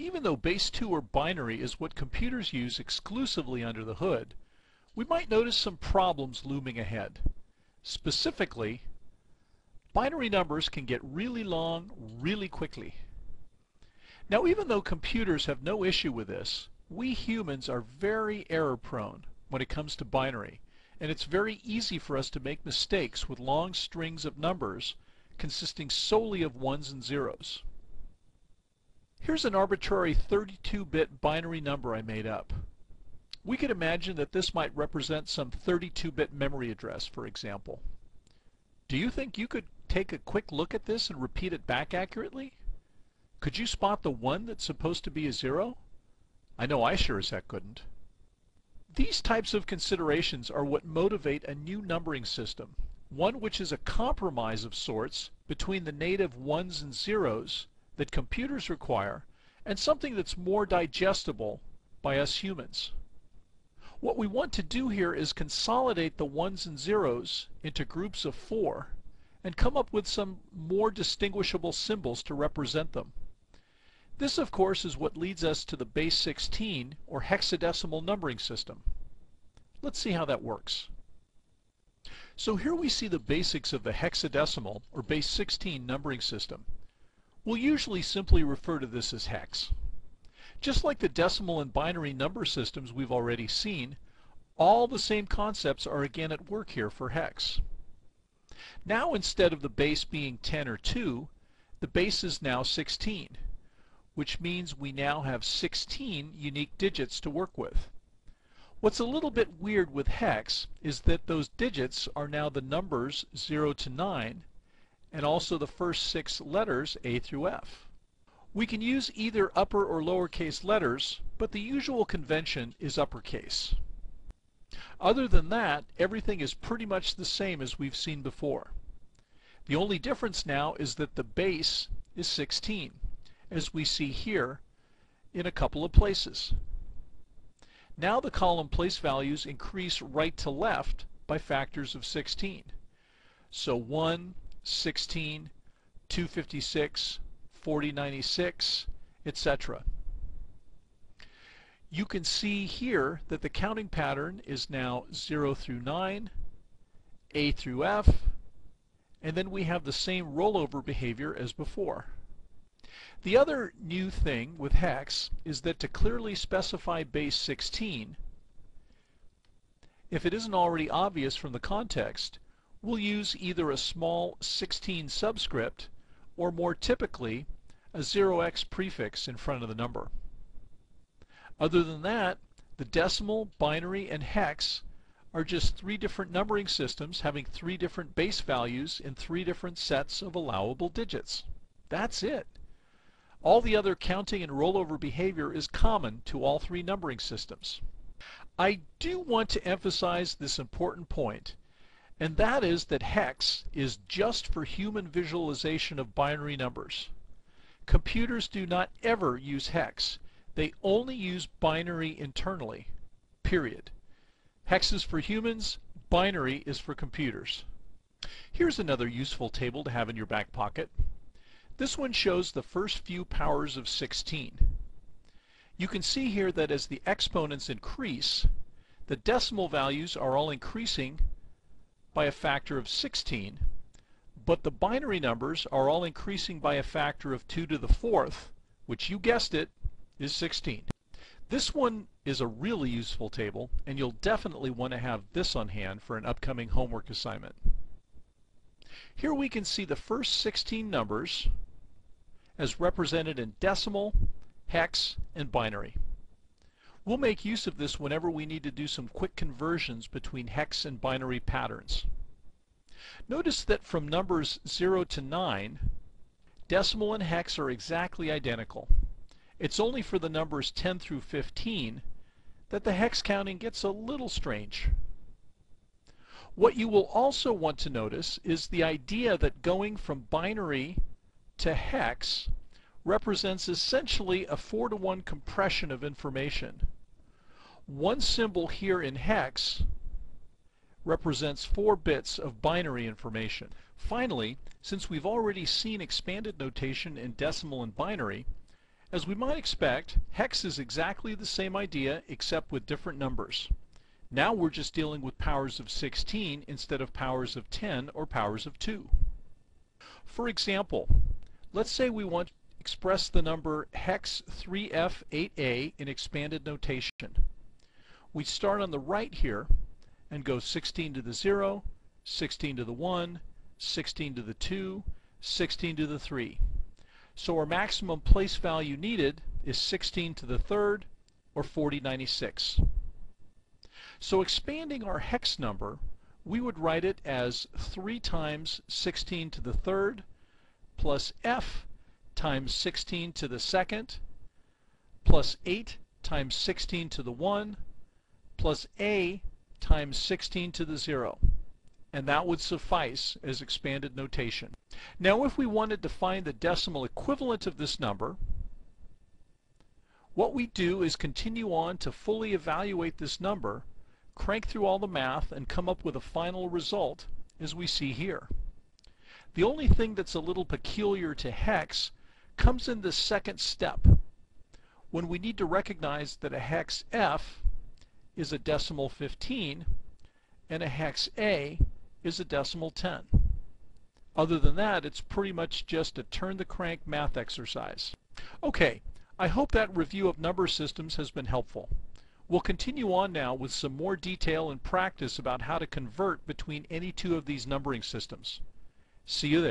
even though base 2 or binary is what computers use exclusively under the hood, we might notice some problems looming ahead. Specifically, binary numbers can get really long really quickly. Now even though computers have no issue with this, we humans are very error prone when it comes to binary, and it's very easy for us to make mistakes with long strings of numbers consisting solely of ones and zeros. Here's an arbitrary 32-bit binary number I made up. We could imagine that this might represent some 32-bit memory address, for example. Do you think you could take a quick look at this and repeat it back accurately? Could you spot the 1 that's supposed to be a 0? I know I sure as heck couldn't. These types of considerations are what motivate a new numbering system, one which is a compromise of sorts between the native ones and zeros that computers require and something that's more digestible by us humans. What we want to do here is consolidate the ones and zeros into groups of four and come up with some more distinguishable symbols to represent them. This of course is what leads us to the base 16 or hexadecimal numbering system. Let's see how that works. So here we see the basics of the hexadecimal or base 16 numbering system. We'll usually simply refer to this as hex. Just like the decimal and binary number systems we've already seen, all the same concepts are again at work here for hex. Now instead of the base being 10 or 2, the base is now 16, which means we now have 16 unique digits to work with. What's a little bit weird with hex is that those digits are now the numbers 0 to 9 and also the first six letters A through F. We can use either upper or lowercase letters, but the usual convention is uppercase. Other than that, everything is pretty much the same as we've seen before. The only difference now is that the base is 16, as we see here in a couple of places. Now the column place values increase right to left by factors of 16. So 1, 16, 256, 4096, etc. You can see here that the counting pattern is now 0 through 9, A through F, and then we have the same rollover behavior as before. The other new thing with hex is that to clearly specify base 16, if it isn't already obvious from the context, we'll use either a small 16 subscript or more typically a 0x prefix in front of the number. Other than that, the decimal, binary, and hex are just three different numbering systems having three different base values in three different sets of allowable digits. That's it. All the other counting and rollover behavior is common to all three numbering systems. I do want to emphasize this important point and that is that hex is just for human visualization of binary numbers. Computers do not ever use hex. They only use binary internally, period. Hex is for humans, binary is for computers. Here's another useful table to have in your back pocket. This one shows the first few powers of 16. You can see here that as the exponents increase, the decimal values are all increasing by a factor of 16, but the binary numbers are all increasing by a factor of 2 to the fourth, which you guessed it, is 16. This one is a really useful table, and you'll definitely want to have this on hand for an upcoming homework assignment. Here we can see the first 16 numbers as represented in decimal, hex, and binary. We'll make use of this whenever we need to do some quick conversions between hex and binary patterns. Notice that from numbers 0 to 9, decimal and hex are exactly identical. It's only for the numbers 10 through 15 that the hex counting gets a little strange. What you will also want to notice is the idea that going from binary to hex represents essentially a 4 to 1 compression of information. One symbol here in hex represents 4 bits of binary information. Finally, since we've already seen expanded notation in decimal and binary, As we might expect, hex is exactly the same idea except with different numbers. Now we're just dealing with powers of 16 instead of powers of 10 or powers of 2. For example, let's say we want express the number hex 3f8a in expanded notation. We start on the right here and go 16 to the 0, 16 to the 1, 16 to the 2, 16 to the 3. So our maximum place value needed is 16 to the third or 4096. So expanding our hex number, we would write it as 3 times 16 to the third plus f times 16 to the second plus 8 times 16 to the 1 plus a times 16 to the 0 and that would suffice as expanded notation. Now if we wanted to find the decimal equivalent of this number, what we do is continue on to fully evaluate this number, crank through all the math, and come up with a final result as we see here. The only thing that's a little peculiar to hex comes in the second step, when we need to recognize that a hex F is a decimal 15 and a hex A is a decimal 10. Other than that, it's pretty much just a turn the crank math exercise. Okay, I hope that review of number systems has been helpful. We'll continue on now with some more detail and practice about how to convert between any two of these numbering systems. See you there.